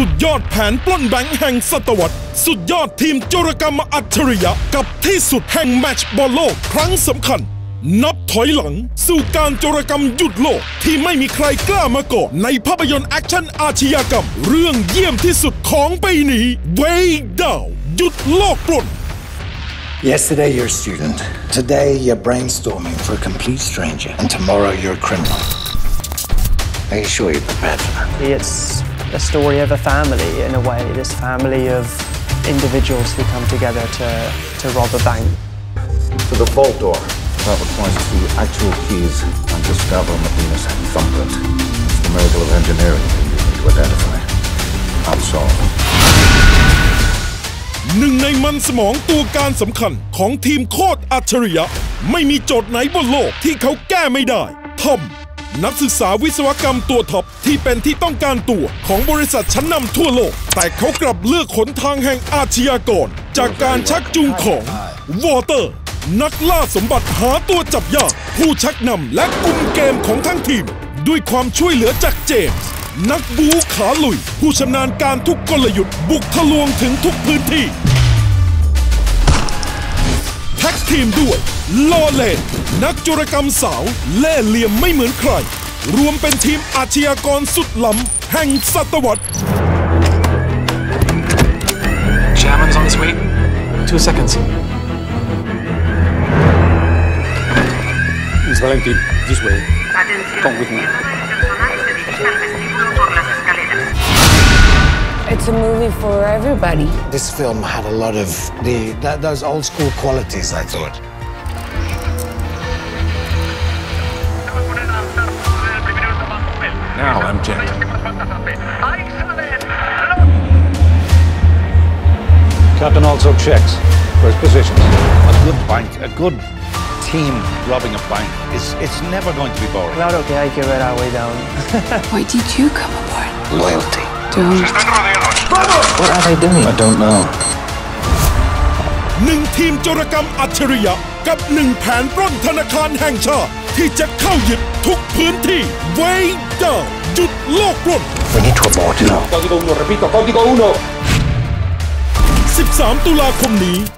สุดยอดแผนปล้นแบงค์แห่งศตวรรษ สุดยอดทีมโจรกรรมอัจฉริยะกับที่สุดแห่งแมตช์บอลโลกครั้งสำคัญ นับถอยหลัง สู่การโจรกรรมหยุดโลกที่ไม่มีใครกล้ามาก่อนในภาพยนตร์แอคชั่นอาชญากรรม เรื่องเยี่ยมที่สุดของปีนี้ Way Down หยุดโลกปล้น Yesterday you're a student. Today you're brainstorming for a complete stranger. And tomorrow you're a criminal. Are you sure you're prepared for that? It's a story of a family in a way, this family of individuals who come together to, to rob a bank. to the vault door. That requires two actual keys and Gustavo Medina's thumbprint. It's the miracle of engineering that you need to identify. I'll solve. หนึ่งในมันสมองตัวการสำคัญของทีมโคตรอัจฉริยะ ไม่มีโจทย์ไหนบนโลกที่เขาแก้ไม่ได้ ทอม นักศึกษาวิศวกรรมตัวท็อปที่เป็นที่ต้องการตัวของบริษัทชั้นนำทั่วโลก แต่เขากลับเลือกหนทางแห่งอาชญากร จากการชักจูงของวอลเตอร์ นักล่าสมบัติหาตัวจับยาก ผู้ชักนำและกลุ่มเกมของทั้งทีม ด้วยความช่วยเหลือจากเจมส์นักบู๊ขาลุย ผู้ชำนาญการทุกกลยุทธ์บุกทะลวงถึงทุกพื้นที่ ท็กทีมด้วยลอเลนนักโจรกรรมสาวเล่ห์เหลี่ยมไม่เหมือนใคร รวมเป็นทีมอาชญากรสุดล้ำแห่งศตวรรษ Shaman's on his way. Two seconds. Miss Valentin, this way. Come with me. It's a movie for everybody. This film had a lot of the that, those old school qualities, I thought. Now I'm gentle. Captain also checks. for his positions. A good bank, a good team robbing a bank is it's never going to be boring. Claro que hay que ver a Way Down. Why did you come aboard? Loyalty. Don't. What are they doing? I don't know. หนึ่งทีมโจรกรรมอัจฉริยะ กับหนึ่งแผนปล้นธนาคารแห่งชาติ ที่จะเข้ายึดทุกพื้นที่ไว้ดาวหยุดโลกปล้น We need to abort now. Código 1, repito, código 1. 13 ตุลาคมนี้